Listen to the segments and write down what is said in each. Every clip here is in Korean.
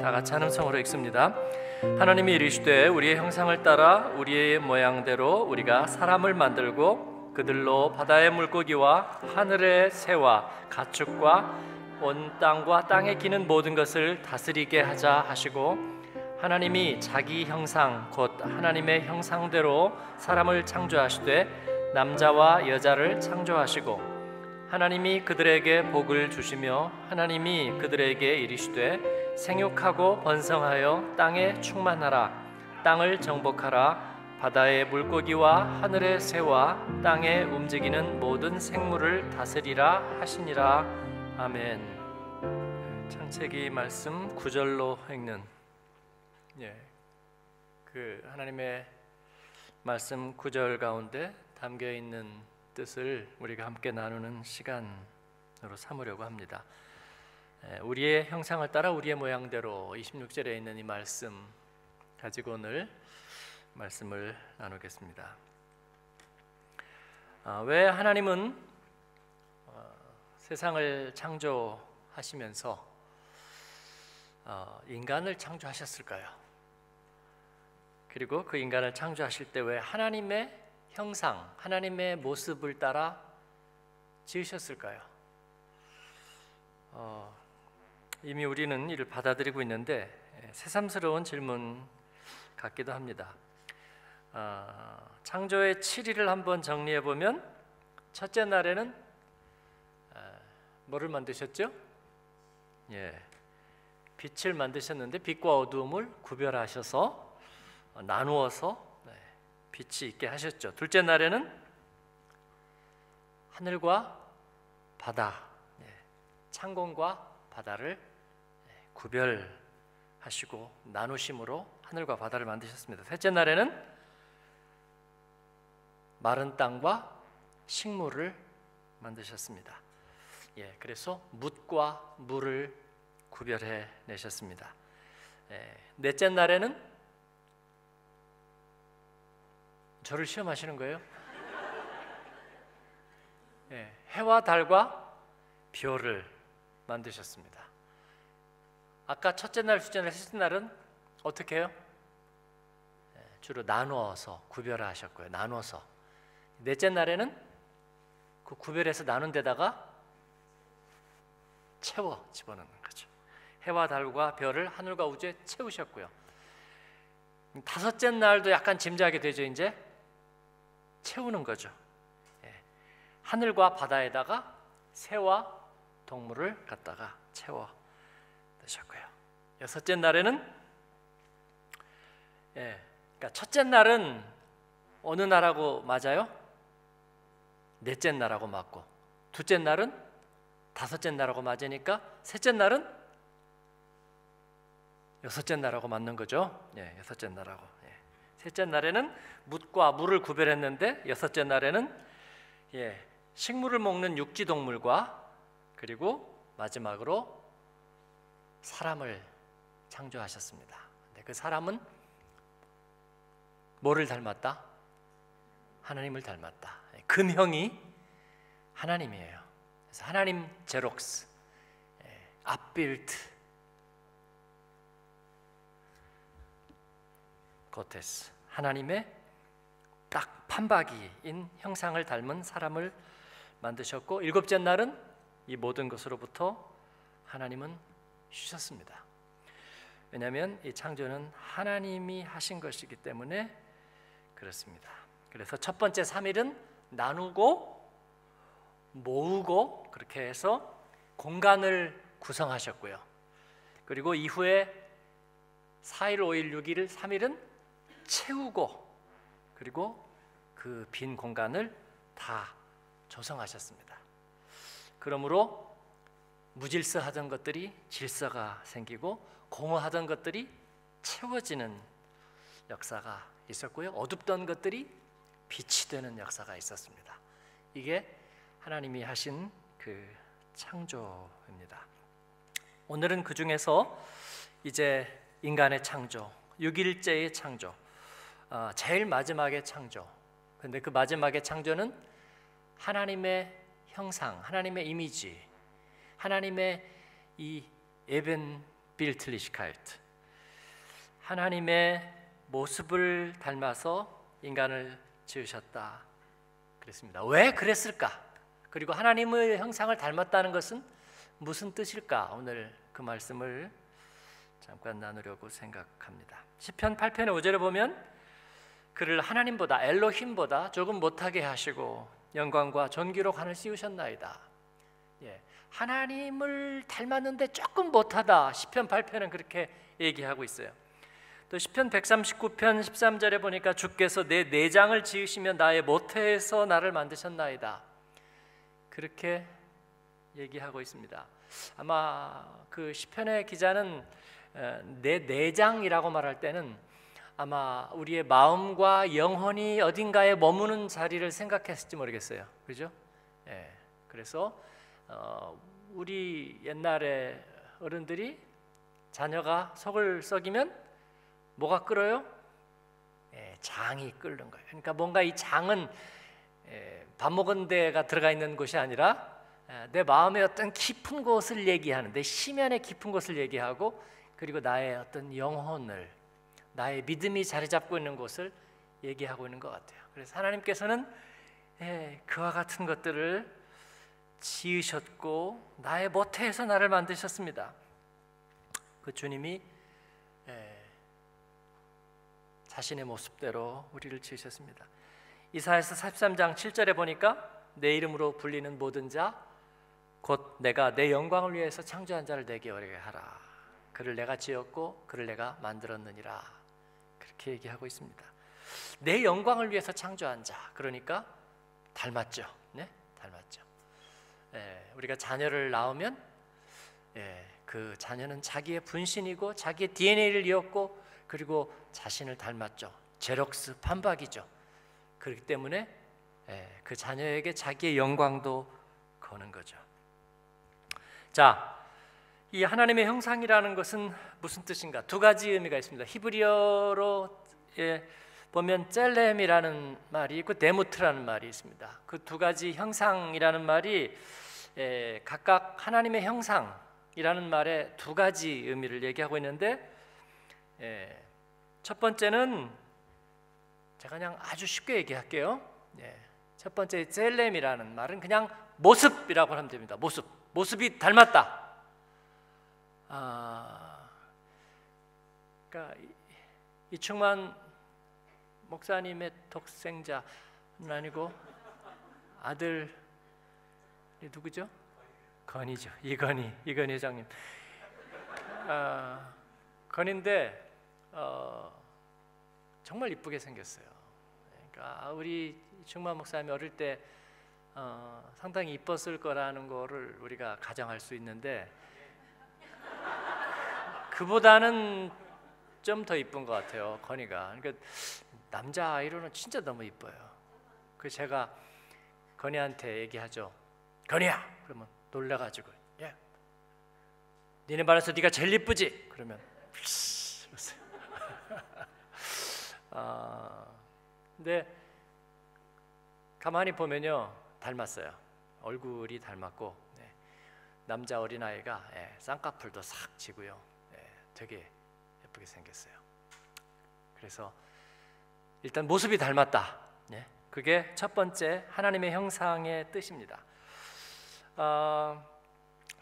다 같이 한 음성으로 읽습니다. 하나님이 이르시되 우리의 형상을 따라 우리의 모양대로 우리가 사람을 만들고 그들로 바다의 물고기와 하늘의 새와 가축과 온 땅과 땅에 기는 모든 것을 다스리게 하자 하시고 하나님이 자기 형상 곧 하나님의 형상대로 사람을 창조하시되 남자와 여자를 창조하시고 하나님이 그들에게 복을 주시며 하나님이 그들에게 이르시되 생육하고 번성하여 땅에 충만하라 땅을 정복하라 바다의 물고기와 하늘의 새와 땅에 움직이는 모든 생물을 다스리라 하시니라 아멘. 창세기 말씀 구절로 읽는 예. 그 하나님의 말씀 구절 가운데 담겨 있는 뜻을 우리가 함께 나누는 시간으로 삼으려고 합니다. 우리의 형상을 따라 우리의 모양대로 26절에 있는 이 말씀 가지고 오늘 말씀을 나누겠습니다. 아, 왜 하나님은 어, 세상을 창조하시면서 어, 인간을 창조하셨을까요? 그리고 그 인간을 창조하실 때 왜 하나님의 형상, 하나님의 모습을 따라 지으셨을까요? 어, 이미 우리는 이를 받아들이고 있는데 예, 새삼스러운 질문 같기도 합니다. 어, 창조의 7일을 한번 정리해 보면 첫째 날에는 어, 뭐를 만드셨죠? 예, 빛을 만드셨는데 빛과 어두움을 구별하셔서 어, 나누어서 빛이 있게 하셨죠. 둘째 날에는 하늘과 바다, 예, 창공과 바다를 예, 구별하시고 나누심으로 하늘과 바다를 만드셨습니다. 셋째 날에는 마른 땅과 식물을 만드셨습니다. 예, 그래서 묻과 물을 구별해 내셨습니다. 예, 넷째 날에는 저를 시험하시는 거예요? 네, 해와 달과 별을 만드셨습니다. 아까 첫째 날, 둘째 날, 셋째 날은 어떻게 해요? 네, 주로 나누어서 구별하셨고요. 나눠서 넷째 날에는 그 구별해서 나눈 데다가 채워 집어넣는 거죠. 해와 달과 별을 하늘과 우주에 채우셨고요. 다섯째 날도 약간 짐작이 되죠. 이제 채우는 거죠. 예. 하늘과 바다에다가 새와 동물을 갖다가 채워. 여섯째 날에는 예, 그러니까 첫째 날은 어느 나라고 맞아요? 넷째 날하고 맞고 둘째 날은 다섯째 날하고 맞으니까 셋째 날은 여섯째 날하고 맞는 거죠. 예, 여섯째 날하고. 예. 셋째 날에는 묻과 물을 구별했는데 여섯째 날에는 예, 식물을 먹는 육지 동물과 그리고 마지막으로 사람을 창조하셨습니다. 근데 그 사람은 뭐를 닮았다? 하나님을 닮았다. 예, 금형이 하나님이에요. 그래서 하나님 제록스, 예, 앞빌트, 고테스, 하나님의 딱 판박이인 형상을 닮은 사람을 만드셨고 일곱째 날은 이 모든 것으로부터 하나님은 쉬셨습니다. 왜냐하면 이 창조는 하나님이 하신 것이기 때문에 그렇습니다. 그래서 첫 번째 3일은 나누고 모으고 그렇게 해서 공간을 구성하셨고요. 그리고 이후에 4일, 5일, 6일, 3일은 채우고 그리고 그 빈 공간을 다 조성하셨습니다. 그러므로 무질서하던 것들이 질서가 생기고 공허하던 것들이 채워지는 역사가 있었고요. 어둡던 것들이 빛이 되는 역사가 있었습니다. 이게 하나님이 하신 그 창조입니다. 오늘은 그 중에서 이제 인간의 창조, 6일째의 창조, 어, 제일 마지막의 창조. 근데 그 마지막의 창조는 하나님의 형상, 하나님의 이미지, 하나님의 이 에벤 빌틀리시카이트 하나님의 모습을 닮아서 인간을 지으셨다 그랬습니다. 왜 그랬을까? 그리고 하나님의 형상을 닮았다는 것은 무슨 뜻일까? 오늘 그 말씀을 잠깐 나누려고 생각합니다. 시편 8편의 5절에 보면 그를 하나님보다 엘로힘보다 조금 못하게 하시고 영광과 존귀로 관을 씌우셨나이다. 예, 하나님을 닮았는데 조금 못하다. 시편 8편은 그렇게 얘기하고 있어요. 또 시편 139편 13절에 보니까 주께서 내 내장을 지으시며 나의 모태에서 나를 만드셨나이다. 그렇게 얘기하고 있습니다. 아마 그 시편의 기자는 내 내장이라고 말할 때는 아마 우리의 마음과 영혼이 어딘가에 머무는 자리를 생각했을지 모르겠어요. 그죠? 예. 그래서 어, 우리 옛날에 어른들이 자녀가 속을 썩이면 뭐가 끓어요? 예, 장이 끓는 거예요. 그러니까 뭔가 이 장은 예, 밥 먹은 데가 들어가 있는 곳이 아니라 예, 내 마음의 어떤 깊은 곳을 얘기하는 내 심연의 깊은 곳을 얘기하고 그리고 나의 어떤 영혼을 나의 믿음이 자리 잡고 있는 곳을 얘기하고 있는 것 같아요. 그래서 하나님께서는 예, 그와 같은 것들을 지으셨고 나의 모태에서 나를 만드셨습니다. 그 주님이 예, 자신의 모습대로 우리를 지으셨습니다. 이사야서 43장 7절에 보니까 내 이름으로 불리는 모든 자 곧 내가 내 영광을 위해서 창조한 자를 내게 어리게 하라. 그를 내가 지었고 그를 내가 만들었느니라. 그렇게 얘기하고 있습니다. 내 영광을 위해서 창조한 자. 그러니까 닮았죠. 네? 닮았죠. 예, 우리가 자녀를 낳으면 예, 그 자녀는 자기의 분신이고 자기의 DNA를 이었고 그리고 자신을 닮았죠. 제럭스 판박이죠. 그렇기 때문에 예, 그 자녀에게 자기의 영광도 거는 거죠. 자, 이 하나님의 형상이라는 것은 무슨 뜻인가? 두 가지 의미가 있습니다. 히브리어로 예, 보면 젤렘이라는 말이 있고 데모트라는 말이 있습니다. 그 두 가지 형상이라는 말이 예, 각각 하나님의 형상이라는 말에 두 가지 의미를 얘기하고 있는데 예, 첫 번째는 제가 그냥 아주 쉽게 얘기할게요. 예, 첫 번째 젤렘이라는 말은 그냥 모습이라고 하면 됩니다. 모습, 모습이 닮았다. 아, 그러니까 이충만 목사님의 독생자는 아니고 아들 누구죠? 건이죠. 이건희, 이건희 회장님. 아, 건인데 어, 정말 이쁘게 생겼어요. 그러니까 우리 충만 목사님이 어릴 때 어, 상당히 이뻤을 거라는 거를 우리가 가정할 수 있는데 그보다는 좀 더 이쁜 것 같아요. 건이가. 그러니까 남자 아이로는 진짜 너무 이뻐요. 그 제가 건이한테 얘기하죠. 건이야. 그러면 놀래 가지고 예. 니네 반에서 네가 제일 이쁘지? 그러면 아, 근데 가만히 보면요 닮았어요. 얼굴이 닮았고 네. 남자 어린 아이가 예, 쌍꺼풀도 싹 지고요, 예, 되게 예쁘게 생겼어요. 그래서 일단 모습이 닮았다. 예, 그게 첫 번째 하나님의 형상의 뜻입니다. 어,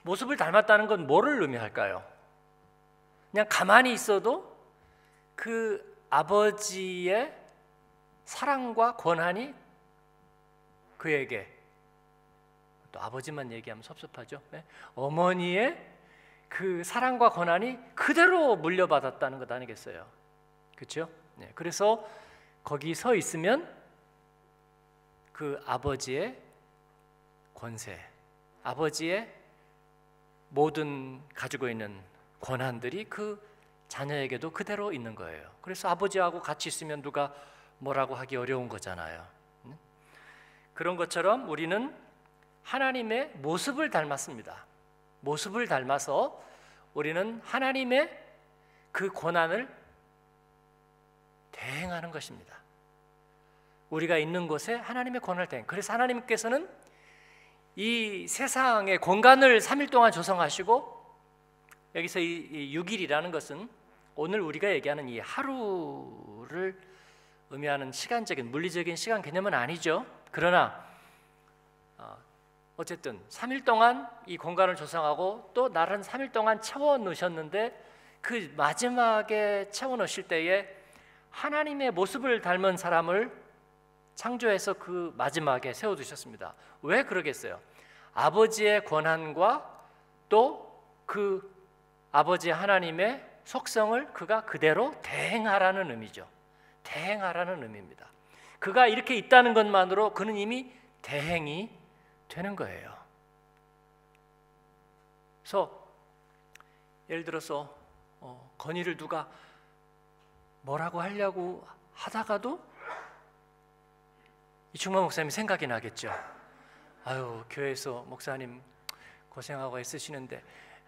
모습을 닮았다는 건 뭐를 의미할까요? 그냥 가만히 있어도 그 아버지의 사랑과 권한이 그에게 또 아버지만 얘기하면 섭섭하죠. 네? 어머니의 그 사랑과 권한이 그대로 물려받았다는 것 아니겠어요? 그렇죠? 네. 그래서 거기 서 있으면 그 아버지의 권세, 아버지의 모든 가지고 있는 권한들이 그 자녀에게도 그대로 있는 거예요. 그래서 아버지하고 같이 있으면 누가 뭐라고 하기 어려운 거잖아요. 그런 것처럼 우리는 하나님의 모습을 닮았습니다. 모습을 닮아서 우리는 하나님의 그 고난을 대행하는 것입니다. 우리가 있는 곳에 하나님의 권한을 대행. 그래서 하나님께서는 이 세상의 공간을 3일 동안 조성하시고 여기서 이 6일이라는 것은 오늘 우리가 얘기하는 이 하루를 의미하는 시간적인 물리적인 시간 개념은 아니죠. 그러나 어, 어쨌든 3일 동안 이 공간을 조성하고 또 나를 3일 동안 채워 넣으셨는데 그 마지막에 채워 넣으실 때에 하나님의 모습을 닮은 사람을 창조해서 그 마지막에 세워 두셨습니다. 왜 그러겠어요? 아버지의 권한과 또 그 아버지 하나님의 속성을 그가 그대로 대행하라는 의미죠. 대행하라는 의미입니다. 그가 이렇게 있다는 것만으로 그는 이미 대행이 되는 거예요. 그래서 예를 들어서 어, 건의를 누가 뭐라고 하려고 하다가도 이충만 목사님 생각이 나겠죠. 아유 교회에서 목사님 고생하고 애쓰시는데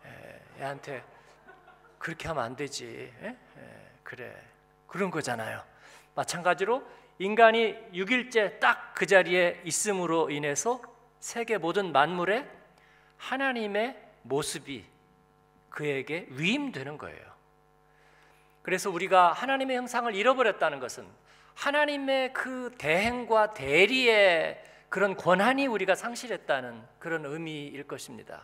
에, 애한테 그렇게 하면 안 되지. 에? 에, 그래 그런 거잖아요. 마찬가지로 인간이 6일째 딱 그 자리에 있음으로 인해서 세계 모든 만물에 하나님의 모습이 그에게 위임되는 거예요. 그래서 우리가 하나님의 형상을 잃어버렸다는 것은 하나님의 그 대행과 대리의 그런 권한이 우리가 상실했다는 그런 의미일 것입니다.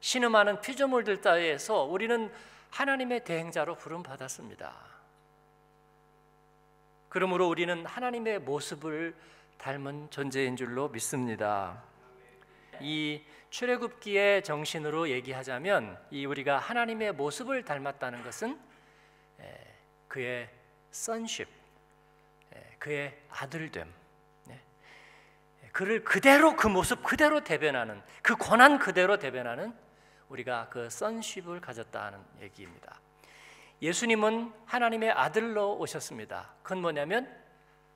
신음하는 피조물들 따위에서 우리는 하나님의 대행자로 부름 받았습니다. 그러므로 우리는 하나님의 모습을 닮은 존재인 줄로 믿습니다. 이 출애굽기의 정신으로 얘기하자면 이 우리가 하나님의 모습을 닮았다는 것은 그의 선십, 그의 아들됨, 네. 그를 그대로 그 모습 그대로 대변하는 그 권한 그대로 대변하는 우리가 그 선십을 가졌다는 얘기입니다. 예수님은 하나님의 아들로 오셨습니다. 그건 뭐냐면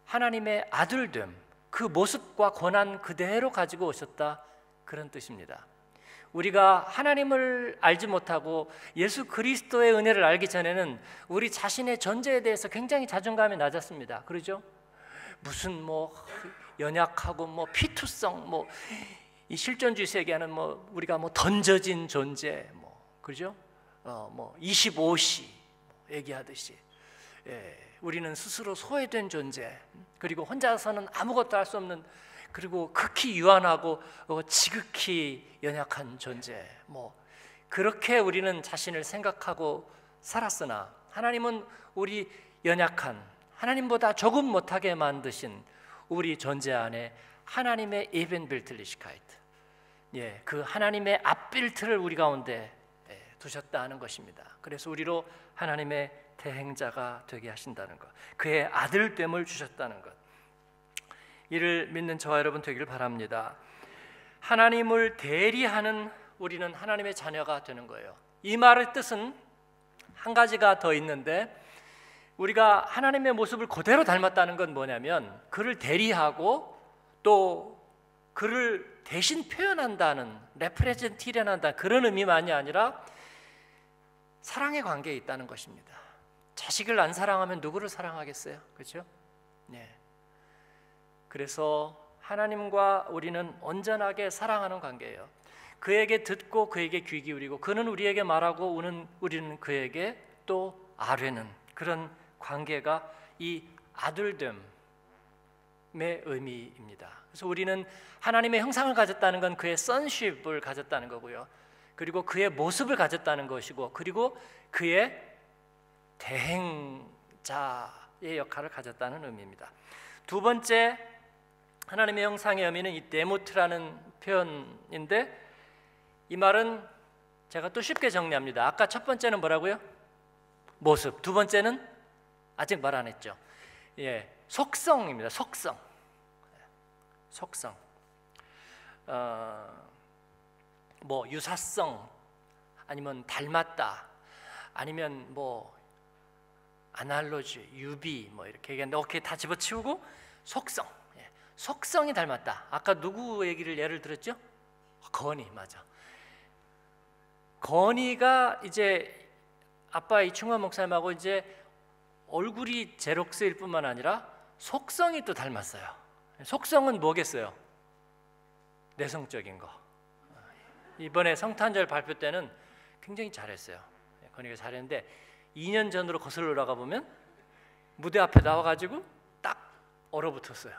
하나님의 아들됨, 그 모습과 권한 그대로 가지고 오셨다 그런 뜻입니다. 우리가 하나님을 알지 못하고 예수 그리스도의 은혜를 알기 전에는 우리 자신의 존재에 대해서 굉장히 자존감이 낮았습니다. 그러죠? 무슨 뭐 연약하고 뭐 피투성 뭐 이 실존주의 얘기하는 뭐 우리가 뭐 던져진 존재 뭐 그죠? 어뭐 25시 얘기하듯이 예, 우리는 스스로 소외된 존재 그리고 혼자서는 아무것도 할 수 없는 그리고 극히 유한하고 어, 지극히 연약한 존재 뭐 그렇게 우리는 자신을 생각하고 살았으나 하나님은 우리 연약한 하나님보다 조금 못하게 만드신 우리 존재 안에 하나님의 에벤빌틀리시카이트 예, 그 하나님의 앞빌트를 우리 가운데 예, 두셨다는 것입니다. 그래서 우리로 하나님의 대행자가 되게 하신다는 것, 그의 아들됨을 주셨다는 것. 이를 믿는 저와 여러분 되기를 바랍니다. 하나님을 대리하는 우리는 하나님의 자녀가 되는 거예요. 이 말의 뜻은 한 가지가 더 있는데 우리가 하나님의 모습을 그대로 닮았다는 건 뭐냐면 그를 대리하고 또 그를 대신 표현한다는 레프레젠티련한다 그런 의미만이 아니라 사랑의 관계에 있다는 것입니다. 자식을 안 사랑하면 누구를 사랑하겠어요? 그렇죠? 네. 그래서 하나님과 우리는 온전하게 사랑하는 관계예요. 그에게 듣고 그에게 귀 기울이고 그는 우리에게 말하고 우는 우리는 그에게 또 아뢰는 그런 관계가 이 아들됨의 의미입니다. 그래서 우리는 하나님의 형상을 가졌다는 건 그의 선십을 가졌다는 거고요. 그리고 그의 모습을 가졌다는 것이고 그리고 그의 대행자의 역할을 가졌다는 의미입니다. 두 번째 하나님의 형상의 의미는 이 데모트라는 표현인데 이 말은 제가 또 쉽게 정리합니다. 아까 첫 번째는 뭐라고요? 모습. 두 번째는 아직 말 안 했죠. 예, 속성입니다. 속성. 속성. 어, 뭐 유사성 아니면 닮았다 아니면 뭐 아날로지 유비 뭐 이렇게 얘기하는데 오케이 다 집어치우고 속성. 예. 속성이 닮았다. 아까 누구 얘기를 예를 들었죠? 건이 맞아. 건이가 이제 아빠 이충만 목사님하고 이제 얼굴이 제록스일 뿐만 아니라 속성이 또 닮았어요. 속성은 뭐겠어요? 내성적인 거. 이번에 성탄절 발표 때는 굉장히 잘했어요. 건이가 잘했는데 2년 전으로 거슬러 올라가 보면 무대 앞에 나와가지고 딱 얼어붙었어요.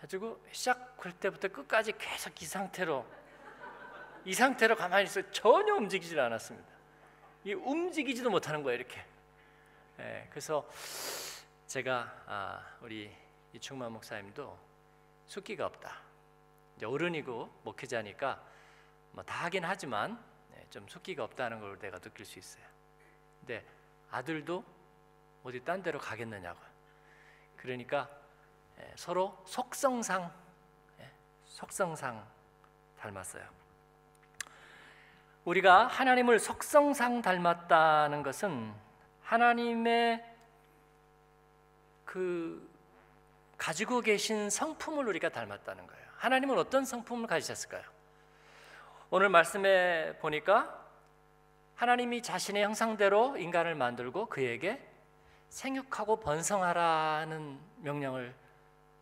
가지고 시작할 때부터 끝까지 계속 이 상태로 이 상태로 가만히 있어 전혀 움직이질 않았습니다. 이 움직이지도 못하는 거예요 이렇게. 예, 그래서 제가 아, 우리 이충만 목사님도 숫기가 없다. 이제 어른이고 목회자니까 뭐 다 하긴 하지만 네, 좀 숫기가 없다는 걸 내가 느낄 수 있어요. 근데 아들도 어디 딴 데로 가겠느냐고. 그러니까 예, 서로 속성상 예, 속성상 닮았어요. 우리가 하나님을 속성상 닮았다는 것은 하나님의 그 가지고 계신 성품을 우리가 닮았다는 거예요. 하나님은 어떤 성품을 가지셨을까요? 오늘 말씀에 보니까 하나님이 자신의 형상대로 인간을 만들고 그에게 생육하고 번성하라는 명령을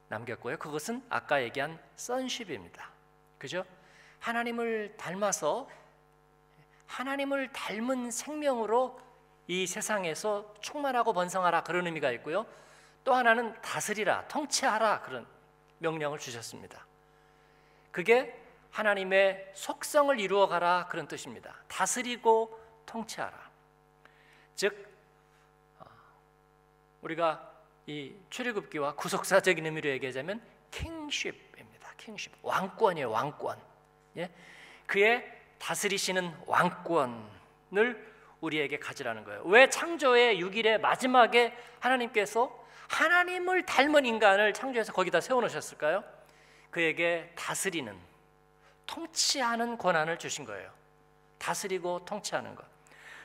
남겼고요. 그것은 아까 얘기한 선십입니다. 그죠? 하나님을 닮아서 하나님을 닮은 생명으로 이 세상에서 충만하고 번성하라 그런 의미가 있고요. 또 하나는 다스리라, 통치하라 그런 명령을 주셨습니다. 그게 하나님의 속성을 이루어 가라 그런 뜻입니다. 다스리고 통치하라. 즉 어, 우리가 이 출애굽기와 구속사적인 의미로 얘기하자면 킹쉽입니다. 킹쉽 왕권이에요. 왕권. 예? 그의 다스리시는 왕권을 우리에게 가지라는 거예요. 왜 창조의 6일의 마지막에 하나님께서 하나님을 닮은 인간을 창조해서 거기다 세워 놓으셨을까요? 그에게 다스리는 통치하는 권한을 주신 거예요. 다스리고 통치하는 것.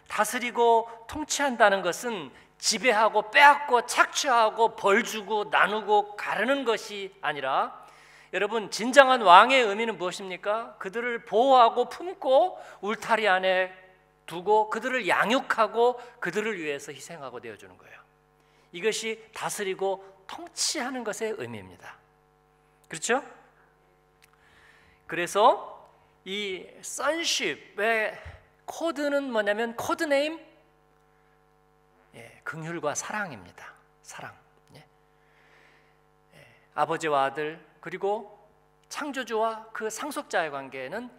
다스리고 통치한다는 것은 지배하고 빼앗고 착취하고 벌 주고 나누고 가르는 것이 아니라 여러분 진정한 왕의 의미는 무엇입니까? 그들을 보호하고 품고 울타리 안에 두고 그들을 양육하고 그들을 위해서 희생하고 내어주는 거예요. 이것이 다스리고 통치하는 것의 의미입니다. 그렇죠? 그래서 이 sonship의 코드는 뭐냐면 code name 예, 긍휼과 사랑입니다. 사랑. 예. 예, 아버지와 아들 그리고 창조주와 그 상속자의 관계는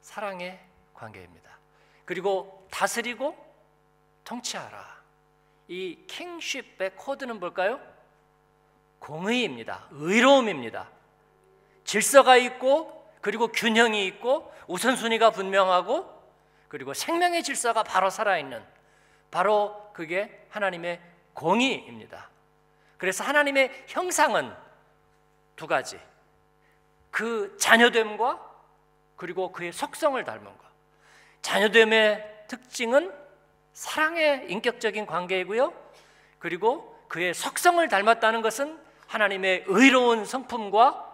사랑의 관계입니다. 그리고 다스리고 통치하라. 이 킹쉽의 코드는 뭘까요? 공의입니다. 의로움입니다. 질서가 있고 그리고 균형이 있고 우선순위가 분명하고 그리고 생명의 질서가 바로 살아있는 바로 그게 하나님의 공의입니다. 그래서 하나님의 형상은 두 가지. 그 자녀됨과 그리고 그의 속성을 닮은 것. 자녀됨의 특징은 사랑의 인격적인 관계이고요. 그리고 그의 속성을 닮았다는 것은 하나님의 의로운 성품과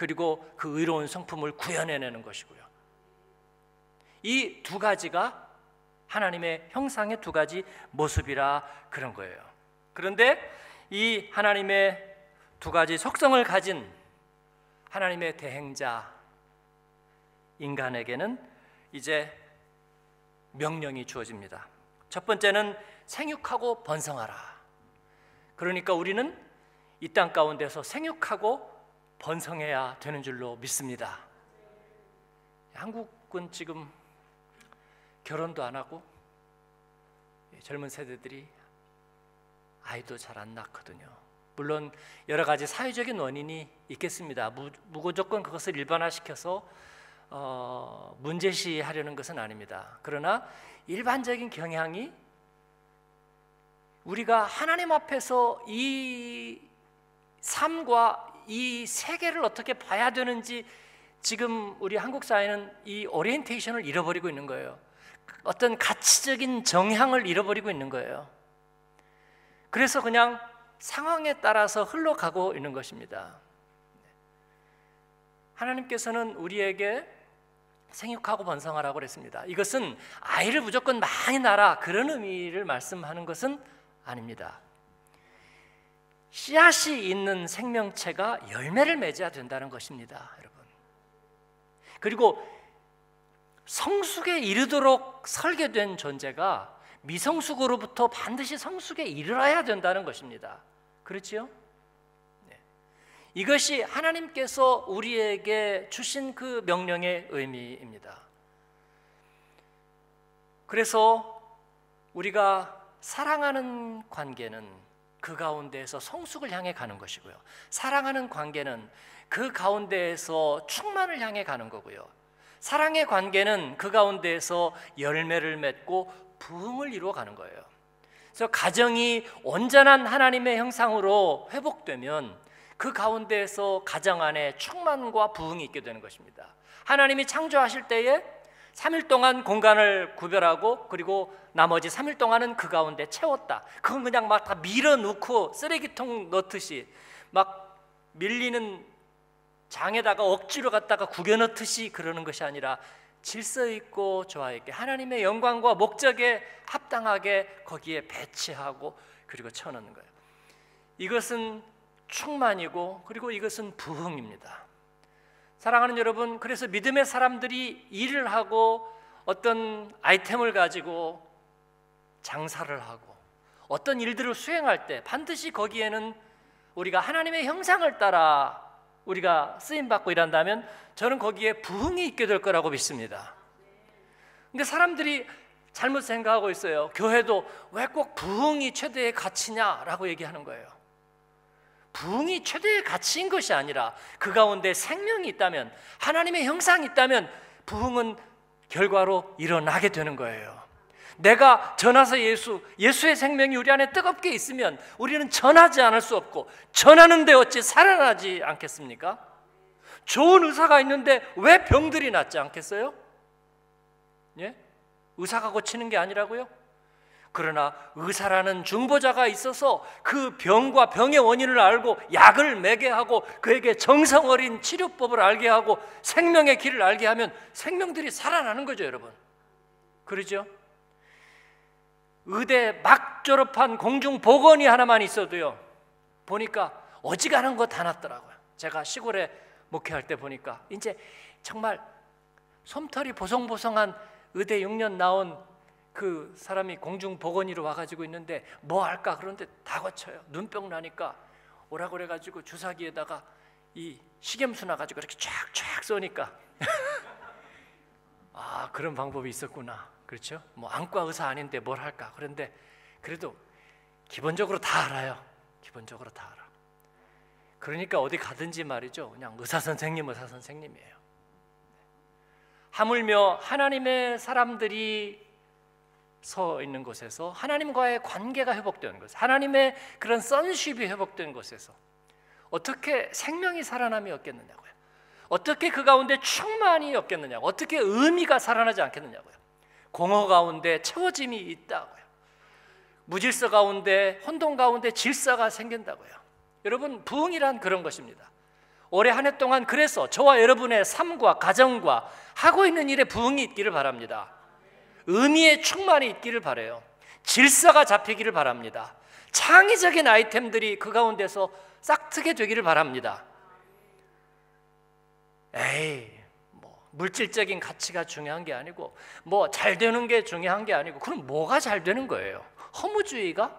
그리고 그 의로운 성품을 구현해내는 것이고요. 이 두 가지가 하나님의 형상의 두 가지 모습이라 그런 거예요. 그런데 이 하나님의 두 가지 속성을 가진 하나님의 대행자 인간에게는 이제 명령이 주어집니다. 첫 번째는 생육하고 번성하라. 그러니까 우리는 이 땅 가운데서 생육하고 번성해야 되는 줄로 믿습니다. 한국은 지금 결혼도 안 하고 젊은 세대들이 아이도 잘 안 낳거든요. 물론 여러 가지 사회적인 원인이 있겠습니다. 무, 무조건 그것을 일반화시켜서 어, 문제시하려는 것은 아닙니다. 그러나 일반적인 경향이 우리가 하나님 앞에서 이 삶과 이 세계를 어떻게 봐야 되는지 지금 우리 한국 사회는 이 오리엔테이션을 잃어버리고 있는 거예요. 어떤 가치적인 정향을 잃어버리고 있는 거예요. 그래서 그냥 상황에 따라서 흘러가고 있는 것입니다. 하나님께서는 우리에게 생육하고 번성하라고 그랬습니다. 이것은 아이를 무조건 많이 낳아 그런 의미를 말씀하는 것은 아닙니다. 씨앗이 있는 생명체가 열매를 맺어야 된다는 것입니다, 여러분. 그리고 성숙에 이르도록 설계된 존재가 미성숙으로부터 반드시 성숙에 이르러야 된다는 것입니다. 그렇지요? 네. 이것이 하나님께서 우리에게 주신 그 명령의 의미입니다. 그래서 우리가 사랑하는 관계는 그 가운데에서 성숙을 향해 가는 것이고요. 사랑하는 관계는 그 가운데에서 충만을 향해 가는 거고요. 사랑의 관계는 그 가운데에서 열매를 맺고 부흥을 이루어 가는 거예요. 그래서 가정이 온전한 하나님의 형상으로 회복되면 그 가운데에서 가정 안에 충만과 부흥이 있게 되는 것입니다. 하나님이 창조하실 때에 3일 동안 공간을 구별하고 그리고 나머지 3일 동안은 그 가운데 채웠다. 그건 그냥 막 다 밀어넣고 쓰레기통 넣듯이 막 밀리는 장에다가 억지로 갖다가 구겨 넣듯이 그러는 것이 아니라 질서 있고 조화 있게 하나님의 영광과 목적에 합당하게 거기에 배치하고 그리고 쳐넣는 거예요. 이것은 충만이고 그리고 이것은 부흥입니다. 사랑하는 여러분, 그래서 믿음의 사람들이 일을 하고 어떤 아이템을 가지고 장사를 하고 어떤 일들을 수행할 때 반드시 거기에는 우리가 하나님의 형상을 따라 우리가 쓰임 받고 일한다면 저는 거기에 부흥이 있게 될 거라고 믿습니다. 근데 사람들이 잘못 생각하고 있어요. 교회도 왜 꼭 부흥이 최대의 가치냐라고 얘기하는 거예요. 부흥이 최대의 가치인 것이 아니라 그 가운데 생명이 있다면 하나님의 형상이 있다면 부흥은 결과로 일어나게 되는 거예요. 내가 전하서 예수, 예수의 생명이 우리 안에 뜨겁게 있으면 우리는 전하지 않을 수 없고 전하는데 어찌 살아나지 않겠습니까? 좋은 의사가 있는데 왜 병들이 낫지 않겠어요? 예? 의사가 고치는 게 아니라고요? 그러나 의사라는 중보자가 있어서 그 병과 병의 원인을 알고 약을 매게 하고 그에게 정성 어린 치료법을 알게 하고 생명의 길을 알게 하면 생명들이 살아나는 거죠, 여러분. 그러죠? 의대 막 졸업한 공중 보건이 하나만 있어도요. 보니까 어지간한 거 다 났더라고요. 제가 시골에 목회할 때 보니까 이제 정말 솜털이 보송보송한 의대 6년 나온 그 사람이 공중 보건이로 와가지고 있는데 뭐 할까 그런데 다 거쳐요. 눈병 나니까 오라 그래가지고 주사기에다가 이 식염수 나 가지고 이렇게 쫙쫙 쏘니까 아 그런 방법이 있었구나. 그렇죠? 뭐 안과 의사 아닌데 뭘 할까? 그런데 그래도 기본적으로 다 알아요. 기본적으로 다 알아. 그러니까 어디 가든지 말이죠. 그냥 의사 선생님, 의사 선생님이에요. 하물며 하나님의 사람들이 서 있는 곳에서 하나님과의 관계가 회복되는 것, 하나님의 그런 선십이 회복된 곳에서 어떻게 생명이 살아남이 없겠느냐고요. 어떻게 그 가운데 충만이 없겠느냐고, 어떻게 의미가 살아나지 않겠느냐고요. 공허 가운데 채워짐이 있다고요. 무질서 가운데 혼돈 가운데 질서가 생긴다고요. 여러분 부흥이란 그런 것입니다. 올해 한 해 동안 그래서 저와 여러분의 삶과 가정과 하고 있는 일에 부흥이 있기를 바랍니다. 의미의 충만이 있기를 바래요. 질서가 잡히기를 바랍니다. 창의적인 아이템들이 그 가운데서 싹트게 되기를 바랍니다. 에이, 물질적인 가치가 중요한 게 아니고 뭐 잘 되는 게 중요한 게 아니고 그럼 뭐가 잘 되는 거예요? 허무주의가?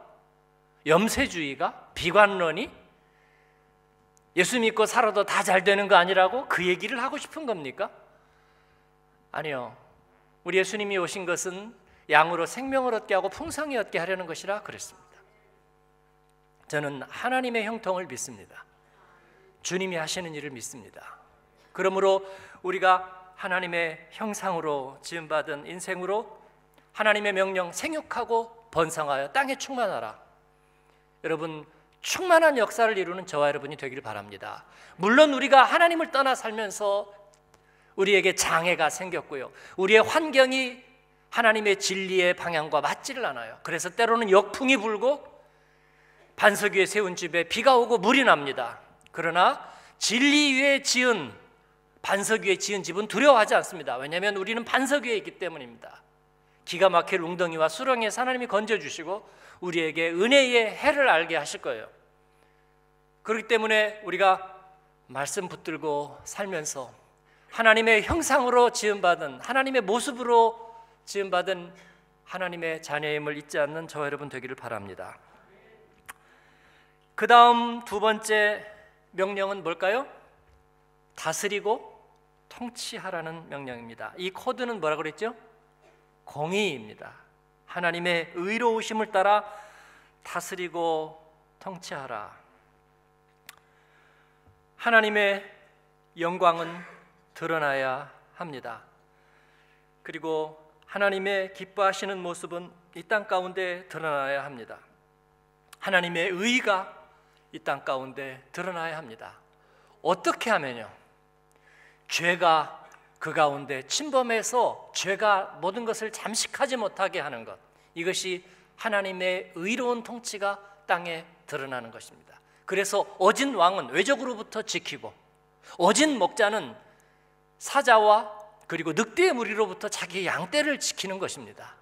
염세주의가? 비관론이? 예수 믿고 살아도 다 잘 되는 거 아니라고 그 얘기를 하고 싶은 겁니까? 아니요. 우리 예수님이 오신 것은 양으로 생명을 얻게 하고 풍성히 얻게 하려는 것이라 그랬습니다. 저는 하나님의 형통을 믿습니다. 주님이 하시는 일을 믿습니다. 그러므로 우리가 하나님의 형상으로 지음받은 인생으로 하나님의 명령 생육하고 번성하여 땅에 충만하라. 여러분 충만한 역사를 이루는 저와 여러분이 되기를 바랍니다. 물론 우리가 하나님을 떠나 살면서 우리에게 장애가 생겼고요. 우리의 환경이 하나님의 진리의 방향과 맞지를 않아요. 그래서 때로는 역풍이 불고 반석 위에 세운 집에 비가 오고 물이 납니다. 그러나 진리 위에 지은 반석 위에 지은 집은 두려워하지 않습니다. 왜냐하면 우리는 반석 위에 있기 때문입니다. 기가 막힐 웅덩이와 수렁에 하나님이 건져주시고 우리에게 은혜의 해를 알게 하실 거예요. 그렇기 때문에 우리가 말씀 붙들고 살면서 하나님의 형상으로 지음받은 하나님의 모습으로 지음받은 하나님의 자녀임을 잊지 않는 저 여러분 되기를 바랍니다. 그 다음 두 번째 명령은 뭘까요? 다스리고 통치하라는 명령입니다. 이 코드는 뭐라 그랬죠? 공의입니다. 하나님의 의로우심을 따라 다스리고 통치하라. 하나님의 영광은 드러나야 합니다. 그리고 하나님의 기뻐하시는 모습은 이 땅 가운데 드러나야 합니다. 하나님의 의가 이 땅 가운데 드러나야 합니다. 어떻게 하면요? 죄가 그 가운데 침범해서 죄가 모든 것을 잠식하지 못하게 하는 것. 이것이 하나님의 의로운 통치가 땅에 드러나는 것입니다. 그래서 어진 왕은 외적으로부터 지키고 어진 목자는 사자와 그리고 늑대의 무리로부터 자기의 양떼를 지키는 것입니다.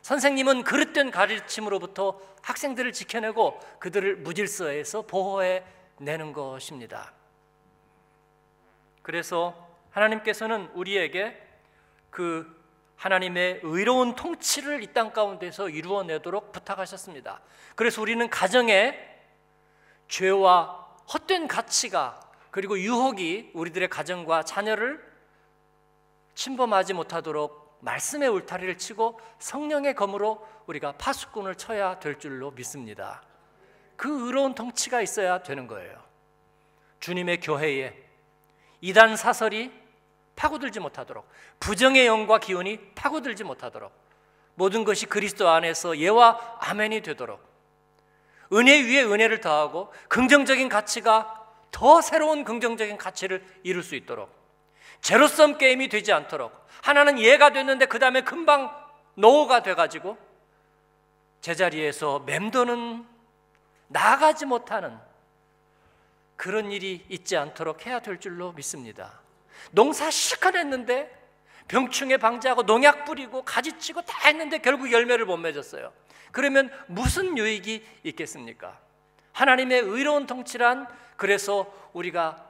선생님은 그릇된 가르침으로부터 학생들을 지켜내고 그들을 무질서에서 보호해 내는 것입니다. 그래서 하나님께서는 우리에게 그 하나님의 의로운 통치를 이 땅 가운데서 이루어내도록 부탁하셨습니다. 그래서 우리는 가정에 죄와 헛된 가치가 그리고 유혹이 우리들의 가정과 자녀를 침범하지 못하도록 말씀의 울타리를 치고 성령의 검으로 우리가 파수꾼을 쳐야 될 줄로 믿습니다. 그 의로운 통치가 있어야 되는 거예요. 주님의 교회에 이단 사설이 파고들지 못하도록 부정의 영과 기운이 파고들지 못하도록 모든 것이 그리스도 안에서 예와 아멘이 되도록 은혜 위에 은혜를 더하고 긍정적인 가치가 더 새로운 긍정적인 가치를 이룰 수 있도록 제로섬 게임이 되지 않도록 하나는 예가 됐는데 그 다음에 금방 노가 돼가지고 제자리에서 맴도는 나가지 못하는 그런 일이 있지 않도록 해야 될 줄로 믿습니다. 농사 실컷 했는데 병충해 방지하고 농약 뿌리고 가지 치고 다 했는데 결국 열매를 못 맺었어요. 그러면 무슨 유익이 있겠습니까? 하나님의 의로운 통치란 그래서 우리가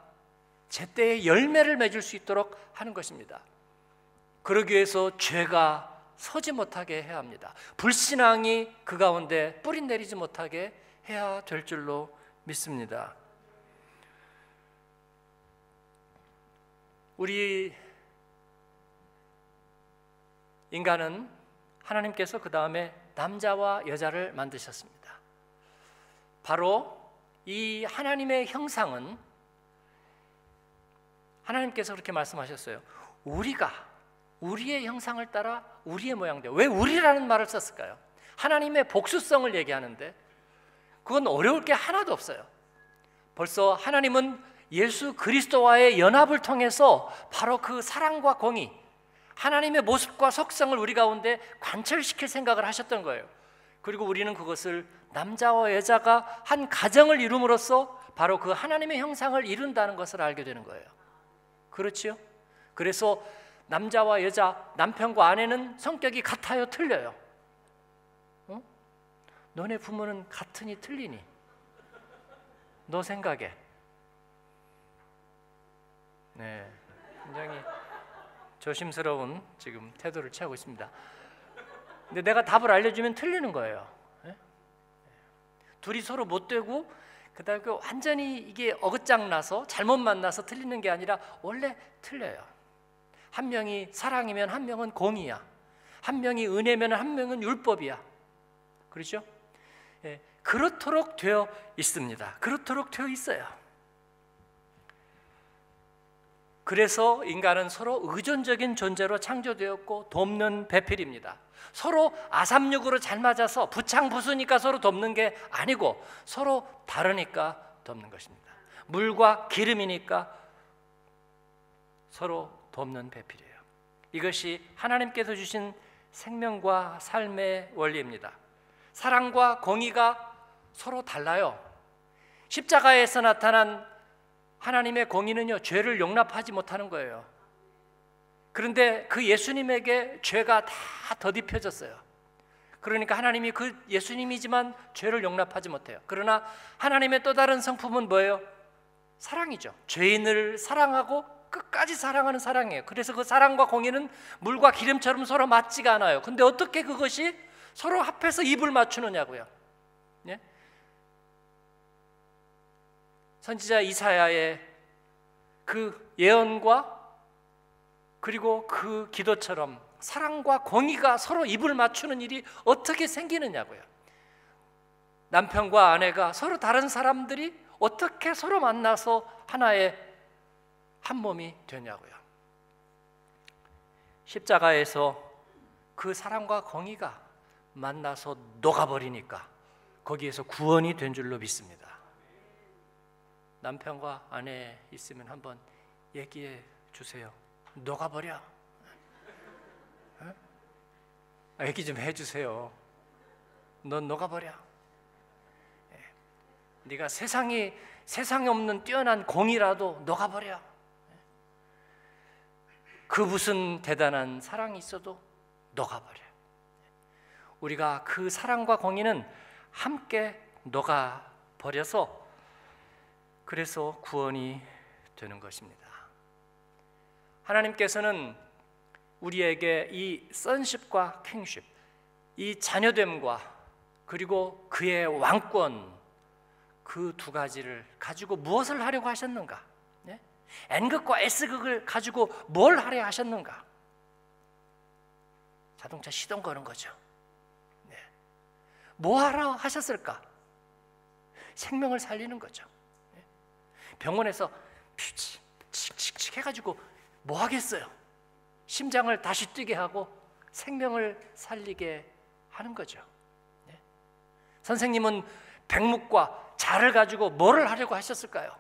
제때에 열매를 맺을 수 있도록 하는 것입니다. 그러기 위해서 죄가 서지 못하게 해야 합니다. 불신앙이 그 가운데 뿌리 내리지 못하게 해야 될 줄로 믿습니다. 우리 인간은 하나님께서 그 다음에 남자와 여자를 만드셨습니다. 바로 이 하나님의 형상은 하나님께서 그렇게 말씀하셨어요. 우리가 우리의 형상을 따라 우리의 모양대로 왜 우리라는 말을 썼을까요? 하나님의 복수성을 얘기하는데 그건 어려울 게 하나도 없어요. 벌써 하나님은 예수 그리스도와의 연합을 통해서 바로 그 사랑과 공의, 하나님의 모습과 속성을 우리 가운데 관철시킬 생각을 하셨던 거예요. 그리고 우리는 그것을 남자와 여자가 한 가정을 이룸으로써 바로 그 하나님의 형상을 이룬다는 것을 알게 되는 거예요. 그렇지요? 그래서 남자와 여자, 남편과 아내는 성격이 같아요, 틀려요? 어? 너네 부모는 같으니 틀리니? 너 생각에? 네, 굉장히 조심스러운 지금 태도를 취하고 있습니다. 근데 내가 답을 알려주면 틀리는 거예요. 네? 둘이 서로 못 되고 그다음에 그 완전히 이게 어긋장 나서 잘못 만나서 틀리는 게 아니라 원래 틀려요. 한 명이 사랑이면 한 명은 공이야. 한 명이 은혜면 한 명은 율법이야. 그렇죠? 예, 그렇도록 되어 있습니다. 그렇도록 되어 있어요. 그래서 인간은 서로 의존적인 존재로 창조되었고 돕는 배필입니다. 서로 아삼육으로 잘 맞아서 부창부수니까 서로 돕는 게 아니고 서로 다르니까 돕는 것입니다. 물과 기름이니까 서로 돕는 배필이에요. 이것이 하나님께서 주신 생명과 삶의 원리입니다. 사랑과 공의가 서로 달라요. 십자가에서 나타난 하나님의 공의는요, 죄를 용납하지 못하는 거예요. 그런데 그 예수님에게 죄가 다 더딥혀졌어요. 그러니까 하나님이 그 예수님이지만 죄를 용납하지 못해요. 그러나 하나님의 또 다른 성품은 뭐예요? 사랑이죠. 죄인을 사랑하고 끝까지 사랑하는 사랑이에요. 그래서 그 사랑과 공의는 물과 기름처럼 서로 맞지가 않아요. 근데 어떻게 그것이 서로 합해서 입을 맞추느냐고요. 예? 선지자 이사야의 그 예언과 그리고 그 기도처럼 사랑과 공의가 서로 입을 맞추는 일이 어떻게 생기느냐고요. 남편과 아내가 서로 다른 사람들이 어떻게 서로 만나서 하나의 한 몸이 되냐고요. 십자가에서 그 사랑과 공의가 만나서 녹아버리니까 거기에서 구원이 된 줄로 믿습니다. 남편과 아내 있으면 한번 얘기해 주세요. 녹아버려. 어? 얘기 좀 해주세요. 넌 녹아버려. 예. 네가 세상이 세상에 없는 뛰어난 공이라도 녹아버려. 그 무슨 대단한 사랑이 있어도 녹아버려. 우리가 그 사랑과 공의는 함께 녹아 버려서 그래서 구원이 되는 것입니다. 하나님께서는 우리에게 이 선십과 킹십, 이 자녀됨과 그리고 그의 왕권 그 두 가지를 가지고 무엇을 하려고 하셨는가? 네? N극과 S극을 가지고 뭘 하려 하셨는가? 자동차 시동 거는 거죠. 네. 뭐 하러 하셨을까? 생명을 살리는 거죠. 병원에서 퓨치 칙칙칙 해가지고 뭐 하겠어요? 심장을 다시 뛰게 하고 생명을 살리게 하는 거죠. 네. 선생님은 백묵과 자를 가지고 뭐를 하려고 하셨을까요?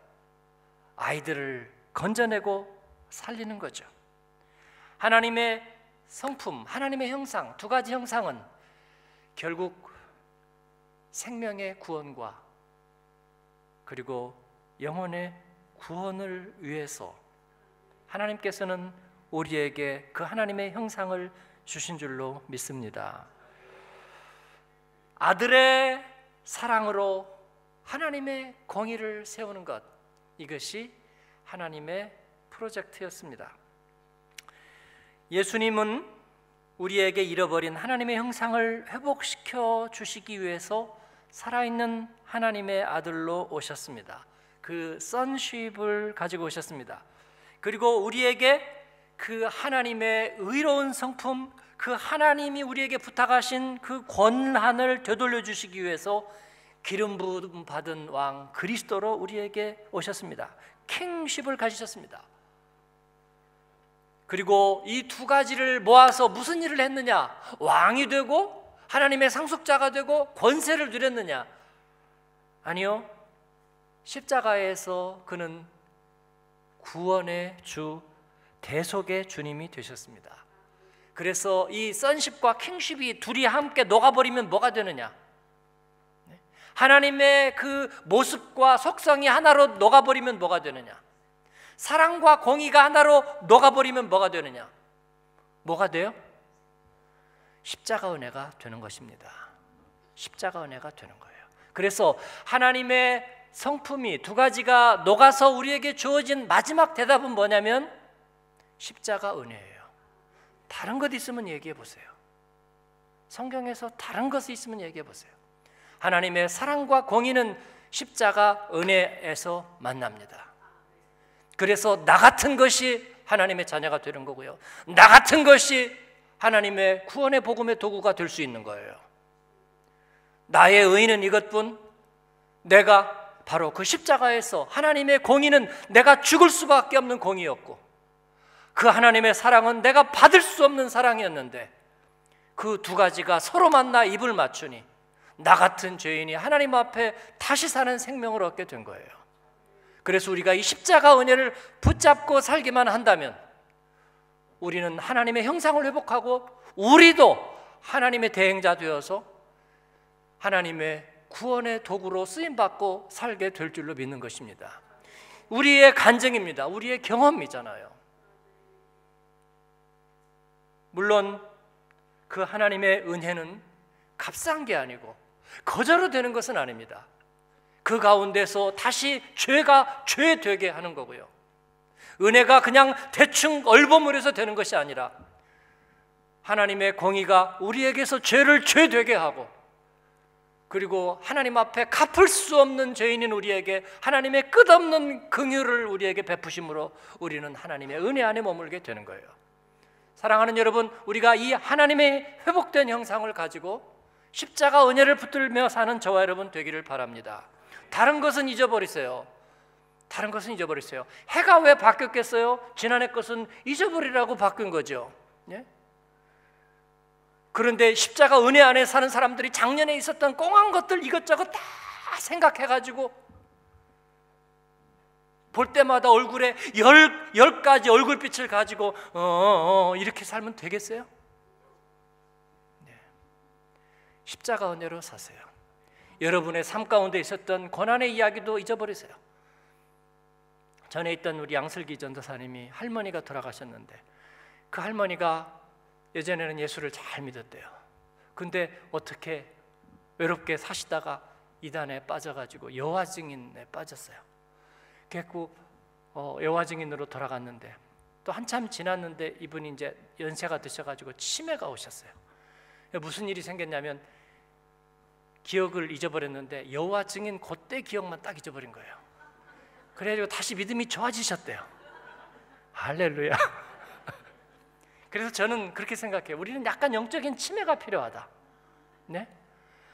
아이들을 건져내고 살리는 거죠. 하나님의 성품, 하나님의 형상, 두 가지 형상은 결국 생명의 구원과 그리고 영혼의 구원을 위해서 하나님께서는 우리에게 그 하나님의 형상을 주신 줄로 믿습니다. 아들의 사랑으로 하나님의 공의를 세우는 것 이것이 하나님의 프로젝트였습니다. 예수님은 우리에게 잃어버린 하나님의 형상을 회복시켜 주시기 위해서 살아있는 하나님의 아들로 오셨습니다. 그 선쉽을 가지고 오셨습니다. 그리고 우리에게 그 하나님의 의로운 성품, 그 하나님이 우리에게 부탁하신 그 권한을 되돌려 주시기 위해서 기름 부음 받은 왕 그리스도로 우리에게 오셨습니다. 킹십을 가지셨습니다. 그리고 이 두 가지를 모아서 무슨 일을 했느냐? 왕이 되고 하나님의 상속자가 되고 권세를 누렸느냐? 아니요. 십자가에서 그는 구원의 주 대속의 주님이 되셨습니다. 그래서 이 선십과 킹십이 둘이 함께 녹아버리면 뭐가 되느냐? 네? 하나님의 그 모습과 속성이 하나로 녹아버리면 뭐가 되느냐? 사랑과 공의가 하나로 녹아버리면 뭐가 되느냐? 뭐가 돼요? 십자가 은혜가 되는 것입니다. 십자가 은혜가 되는 거예요. 그래서 하나님의 성품이 두 가지가 녹아서 우리에게 주어진 마지막 대답은 뭐냐면 십자가 은혜예요. 다른 것 있으면 얘기해 보세요. 성경에서 다른 것이 있으면 얘기해 보세요. 하나님의 사랑과 공의는 십자가 은혜에서 만납니다. 그래서 나 같은 것이 하나님의 자녀가 되는 거고요. 나 같은 것이 하나님의 구원의 복음의 도구가 될 수 있는 거예요. 나의 의는 이것뿐 내가 바로 그 십자가에서 하나님의 공의는 내가 죽을 수밖에 없는 공의였고 그 하나님의 사랑은 내가 받을 수 없는 사랑이었는데 그 두 가지가 서로 만나 입을 맞추니 나 같은 죄인이 하나님 앞에 다시 사는 생명을 얻게 된 거예요. 그래서 우리가 이 십자가 은혜를 붙잡고 살기만 한다면 우리는 하나님의 형상을 회복하고 우리도 하나님의 대행자 되어서 하나님의 구원의 도구로 쓰임 받고 살게 될 줄로 믿는 것입니다. 우리의 간증입니다. 우리의 경험이잖아요. 물론 그 하나님의 은혜는 값싼 게 아니고 거저로 되는 것은 아닙니다. 그 가운데서 다시 죄가 죄 되게 하는 거고요. 은혜가 그냥 대충 얼버무려서 되는 것이 아니라 하나님의 공의가 우리에게서 죄를 죄 되게 하고 그리고 하나님 앞에 갚을 수 없는 죄인인 우리에게 하나님의 끝없는 긍휼을 우리에게 베푸심으로 우리는 하나님의 은혜 안에 머물게 되는 거예요. 사랑하는 여러분, 우리가 이 하나님의 회복된 형상을 가지고 십자가 은혜를 붙들며 사는 저와 여러분 되기를 바랍니다. 다른 것은 잊어버리세요. 다른 것은 잊어버리세요. 해가 왜 바뀌었겠어요? 지난해 것은 잊어버리라고 바뀐 거죠. 예? 그런데 십자가 은혜 안에 사는 사람들이 작년에 있었던 꽁한 것들 이것저것 다 생각해가지고 볼 때마다 얼굴에 열, 열 가지 얼굴빛을 가지고 어, 어, 어, 이렇게 살면 되겠어요? 네. 십자가 은혜로 사세요. 여러분의 삶 가운데 있었던 고난의 이야기도 잊어버리세요. 전에 있던 우리 양슬기 전도사님이 할머니가 돌아가셨는데 그 할머니가 예전에는 예수를 잘 믿었대요. 근데 어떻게 외롭게 사시다가 이단에 빠져가지고 여화 증인에 빠졌어요. 그래고 어, 여화 증인으로 돌아갔는데 또 한참 지났는데 이분이 이제 연세가 드셔가지고 치매가 오셨어요. 무슨 일이 생겼냐면 기억을 잊어버렸는데 여호와 증인 그때 기억만 딱 잊어버린 거예요. 그래가지고 다시 믿음이 좋아지셨대요. 할렐루야. 그래서 저는 그렇게 생각해요. 우리는 약간 영적인 치매가 필요하다. 네?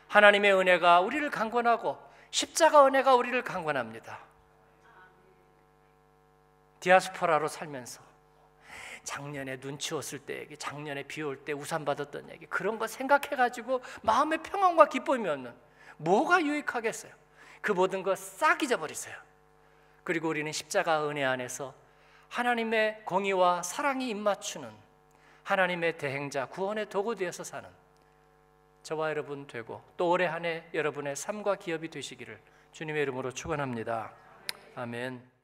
하나님의 은혜가 우리를 강권하고 십자가 은혜가 우리를 강권합니다. 디아스포라로 살면서 작년에 눈 치웠을 때 얘기, 작년에 비 올 때 우산 받았던 얘기 그런 거 생각해 가지고 마음의 평안과 기쁨이 없는 뭐가 유익하겠어요? 그 모든 거 싹 잊어버리세요. 그리고 우리는 십자가 은혜 안에서 하나님의 공의와 사랑이 입맞추는 하나님의 대행자 구원의 도구 되어서 사는 저와 여러분 되고 또 올해 한 해 여러분의 삶과 기업이 되시기를 주님의 이름으로 축원합니다. 아멘.